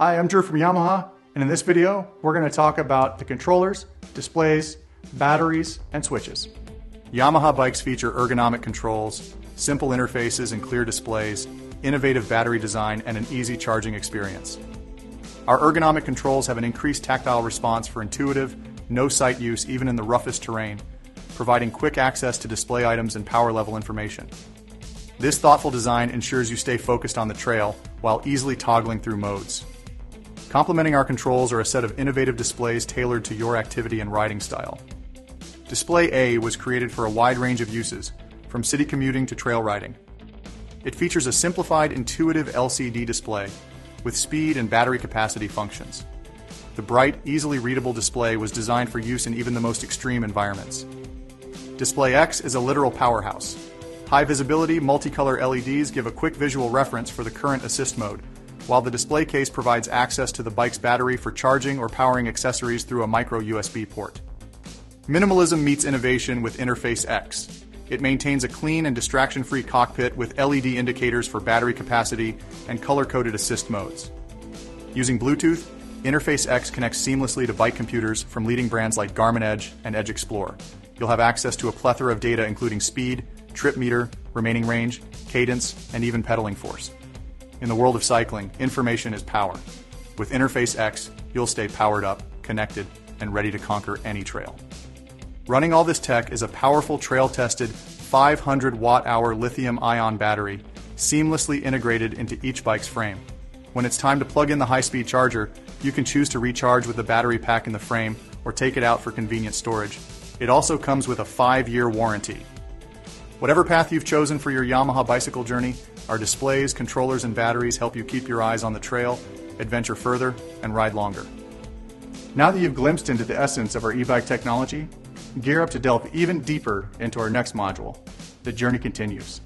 Hi, I'm Drew from Yamaha, and in this video, we're going to talk about the controllers, displays, batteries, and switches. Yamaha bikes feature ergonomic controls, simple interfaces and clear displays, innovative battery design, and an easy charging experience. Our ergonomic controls have an increased tactile response for intuitive, no sight use even in the roughest terrain, providing quick access to display items and power level information. This thoughtful design ensures you stay focused on the trail while easily toggling through modes. Complementing our controls are a set of innovative displays tailored to your activity and riding style. Display A was created for a wide range of uses, from city commuting to trail riding. It features a simplified, intuitive LCD display with speed and battery capacity functions. The bright, easily readable display was designed for use in even the most extreme environments. Display X is a literal powerhouse. High visibility, multicolor LEDs give a quick visual reference for the current assist mode, while the display case provides access to the bike's battery for charging or powering accessories through a micro USB port. Minimalism meets innovation with Interface X. It maintains a clean and distraction free cockpit with LED indicators for battery capacity and color coded assist modes. Using Bluetooth, Interface X connects seamlessly to bike computers from leading brands like Garmin Edge and Edge Explorer. You'll have access to a plethora of data including speed, trip meter, remaining range, cadence, and even pedaling force. In the world of cycling, information is power. With Interface X, you'll stay powered up, connected, and ready to conquer any trail. Running all this tech is a powerful trail tested 500 watt hour lithium ion battery seamlessly integrated into each bike's frame. When it's time to plug in the high speed charger, you can choose to recharge with the battery pack in the frame or take it out for convenient storage. It also comes with a five year warranty. Whatever path you've chosen for your Yamaha bicycle journey, our displays, controllers, and batteries help you keep your eyes on the trail, adventure further, and ride longer. Now that you've glimpsed into the essence of our e bike technology, gear up to delve even deeper into our next module. The journey continues.